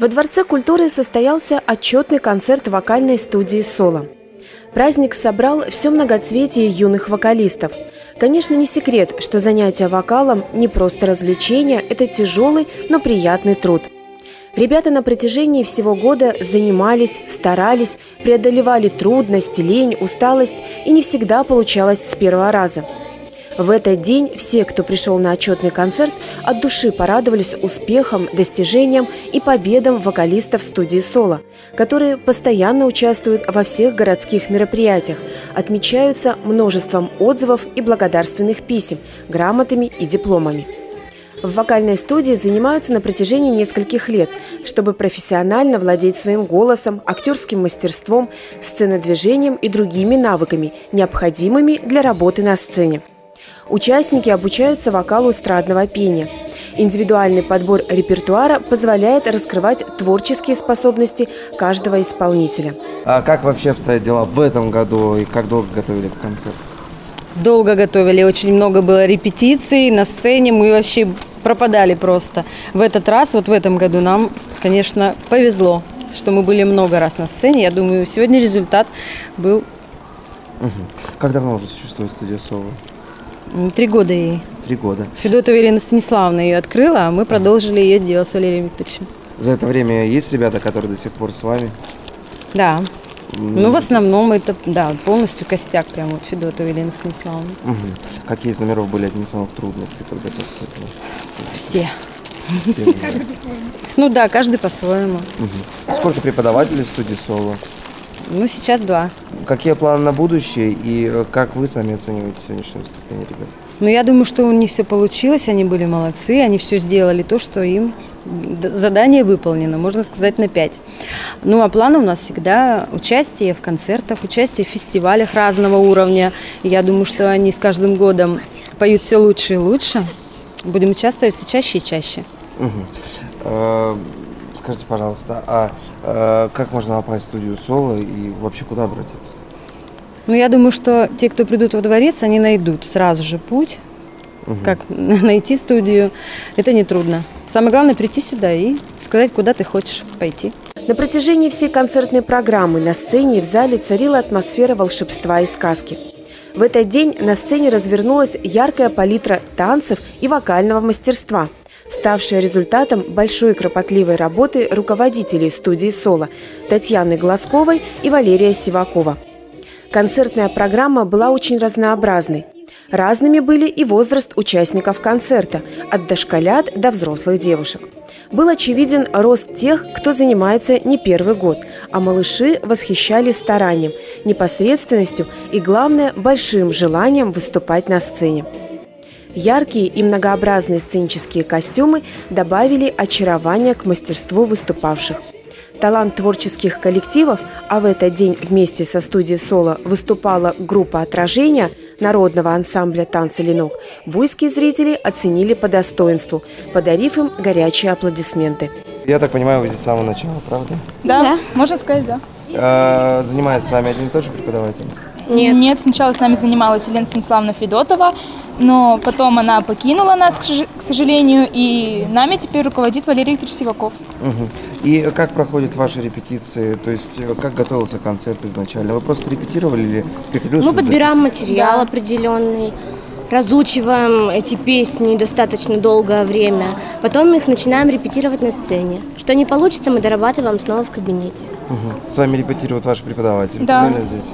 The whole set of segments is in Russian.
Во Дворце культуры состоялся отчетный концерт вокальной студии «Соло». Праздник собрал все многоцветие юных вокалистов. Конечно, не секрет, что занятие вокалом не просто развлечение, это тяжелый, но приятный труд. Ребята на протяжении всего года занимались, старались, преодолевали трудности, лень, усталость, и не всегда получалось с первого раза – в этот день все, кто пришел на отчетный концерт, от души порадовались успехам, достижениям и победам вокалистов студии «Соло», которые постоянно участвуют во всех городских мероприятиях, отмечаются множеством отзывов и благодарственных писем, грамотами и дипломами. В вокальной студии занимаются на протяжении нескольких лет, чтобы профессионально владеть своим голосом, актерским мастерством, сценодвижением и другими навыками, необходимыми для работы на сцене. Участники обучаются вокалу эстрадного пения. Индивидуальный подбор репертуара позволяет раскрывать творческие способности каждого исполнителя. А как вообще обстоят дела в этом году и как долго готовили этот концерт? Долго готовили, очень много было репетиций на сцене, мы вообще пропадали просто. В этот раз, вот в этом году нам, конечно, повезло, что мы были много раз на сцене. Я думаю, сегодня результат был. Угу. Как давно уже существует студия «Соло»? Три года ей. Три года. Федотова Елена Станиславовна ее открыла, а мы продолжили ее дело с Валерием Викторовичем. За это время есть ребята, которые до сих пор с вами? Да. Ну, в основном это, да, полностью костяк прям вот Федотова Елена Станиславовна. Угу. Какие из номеров были одни из самых трудных при подготовке? Все. Все ну да, каждый по-своему. Угу. Сколько преподавателей в студии соло? Ну, сейчас два. Какие планы на будущее и э, как вы сами оцениваете сегодняшнее выступление ребят? Ну, я думаю, что у них все получилось, они были молодцы, они все сделали то, что им задание выполнено, можно сказать, на пять. Ну, а планы у нас всегда участие в концертах, участие в фестивалях разного уровня. Я думаю, что они с каждым годом поют все лучше и лучше. Будем участвовать все чаще и чаще. Угу. Скажите, пожалуйста, а э, как можно попасть в студию соло и вообще куда обратиться? Ну, я думаю, что те, кто придут во дворец, они найдут сразу же путь, угу. как найти студию. Это нетрудно. Самое главное прийти сюда и сказать, куда ты хочешь пойти. На протяжении всей концертной программы на сцене и в зале царила атмосфера волшебства и сказки. В этот день на сцене развернулась яркая палитра танцев и вокального мастерства – ставшая результатом большой кропотливой работы руководителей студии «Соло» Татьяны Глазковой и Валерия Сивакова. Концертная программа была очень разнообразной. Разными были и возраст участников концерта – от дошколят до взрослых девушек. Был очевиден рост тех, кто занимается не первый год, а малыши восхищали старанием, непосредственностью и, главное, большим желанием выступать на сцене. Яркие и многообразные сценические костюмы добавили очарования к мастерству выступавших. Талант творческих коллективов, а в этот день вместе со студией «Соло» выступала группа «Отражение» народного ансамбля «Танцы Ленок», буйские зрители оценили по достоинству, подарив им горячие аплодисменты. Я так понимаю, вы здесь с самого начала, правда? Да, да. можно сказать, да. А, занимается с вами один и тот же преподаватель? Нет. Нет, сначала с нами занималась Елена Станиславовна Федотова, но потом она покинула нас, к сожалению, и нами теперь руководит Валерий Викторович Сиваков. Угу. И как проходят ваши репетиции? То есть э, как готовился концерт изначально? Вы просто репетировали или приходилось Мы подбираем материал да. определенный, разучиваем эти песни достаточно долгое время. Потом их начинаем репетировать на сцене. Что не получится, мы дорабатываем снова в кабинете. Угу. С вами репетирует ваш преподаватель, да. правильно здесь?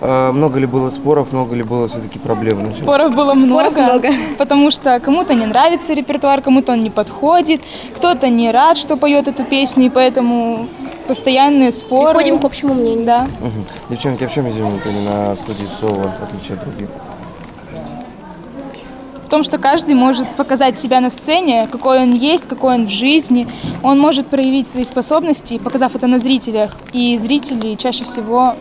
А, много ли было споров, много ли было все-таки проблем? Споров было много, споров много, потому что кому-то не нравится репертуар, кому-то он не подходит, кто-то не рад, что поет эту песню, и поэтому постоянные споры. Приходим к общему мнению. Да. Угу. Девчонки, а в чем изюминка на студии Соло, в отличие от других? В том, что каждый может показать себя на сцене, какой он есть, какой он в жизни. Он может проявить свои способности, показав это на зрителях. И зрители чаще всего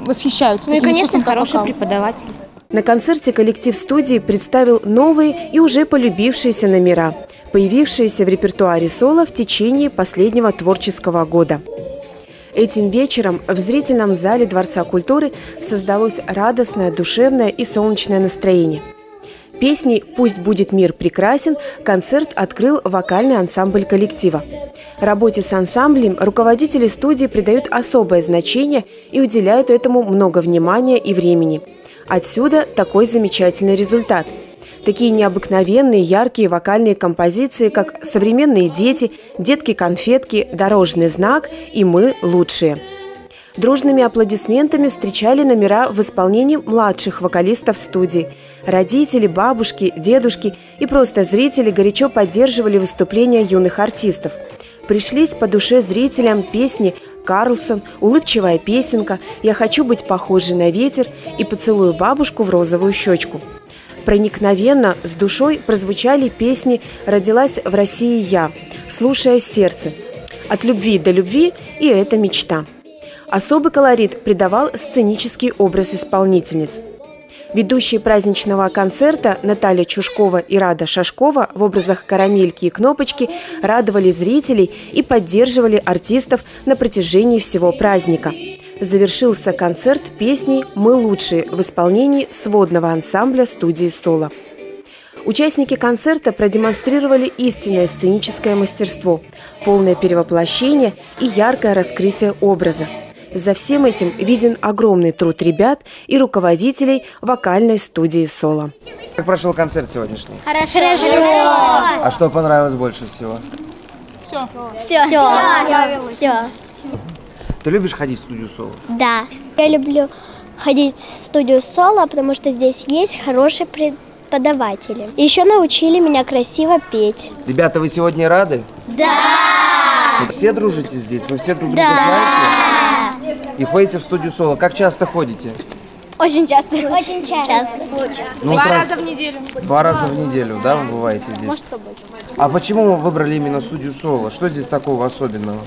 восхищаются. Ну и, конечно, хороший вокал. преподаватель. На концерте коллектив студии представил новые и уже полюбившиеся номера, появившиеся в репертуаре соло в течение последнего творческого года. Этим вечером в зрительном зале Дворца культуры создалось радостное, душевное и солнечное настроение. Песней «Пусть будет мир прекрасен» концерт открыл вокальный ансамбль коллектива. Работе с ансамблем руководители студии придают особое значение и уделяют этому много внимания и времени. Отсюда такой замечательный результат. Такие необыкновенные, яркие вокальные композиции, как «Современные дети», «Детки-конфетки», «Дорожный знак» и «Мы лучшие». Дружными аплодисментами встречали номера в исполнении младших вокалистов студии. Родители, бабушки, дедушки и просто зрители горячо поддерживали выступления юных артистов. Пришлись по душе зрителям песни «Карлсон», «Улыбчивая песенка», «Я хочу быть похожей на ветер» и «Поцелую бабушку в розовую щечку». Проникновенно, с душой прозвучали песни «Родилась в России я», «Слушая сердце», «От любви до любви» и «Это мечта». Особый колорит придавал сценический образ исполнительниц. Ведущие праздничного концерта Наталья Чушкова и Рада Шашкова в образах «Карамельки» и «Кнопочки» радовали зрителей и поддерживали артистов на протяжении всего праздника. Завершился концерт песней «Мы лучшие» в исполнении сводного ансамбля студии «Соло». Участники концерта продемонстрировали истинное сценическое мастерство, полное перевоплощение и яркое раскрытие образа – за всем этим виден огромный труд ребят и руководителей вокальной студии «Соло». Как прошел концерт сегодняшний? Хорошо. Хорошо. А что понравилось больше всего? Все. Все. Все. Все. Ты любишь ходить в студию соло? Да. Я люблю ходить в студию соло, потому что здесь есть хорошие преподаватели. И еще научили меня красиво петь. Ребята, вы сегодня рады? Да. Вы все дружите здесь? Вы все друг друга Да. знаете? И ходите в студию соло. Как часто ходите? Очень часто. Очень часто. Ну, Два раза в неделю. Два раза в неделю, да, вы бываете здесь? Может, побольше. А почему вы выбрали именно студию соло? Что здесь такого особенного?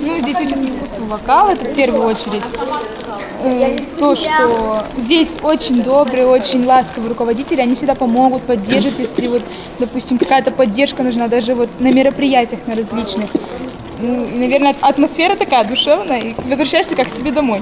Ну, здесь учат искусство вокала, это в первую очередь. Э, То, что здесь очень добрые, очень ласковые руководители, они всегда помогут, поддержат, если вот, допустим, какая-то поддержка нужна, даже вот на мероприятиях, на различных. Наверное, атмосфера такая душевная, и возвращаешься как себе домой.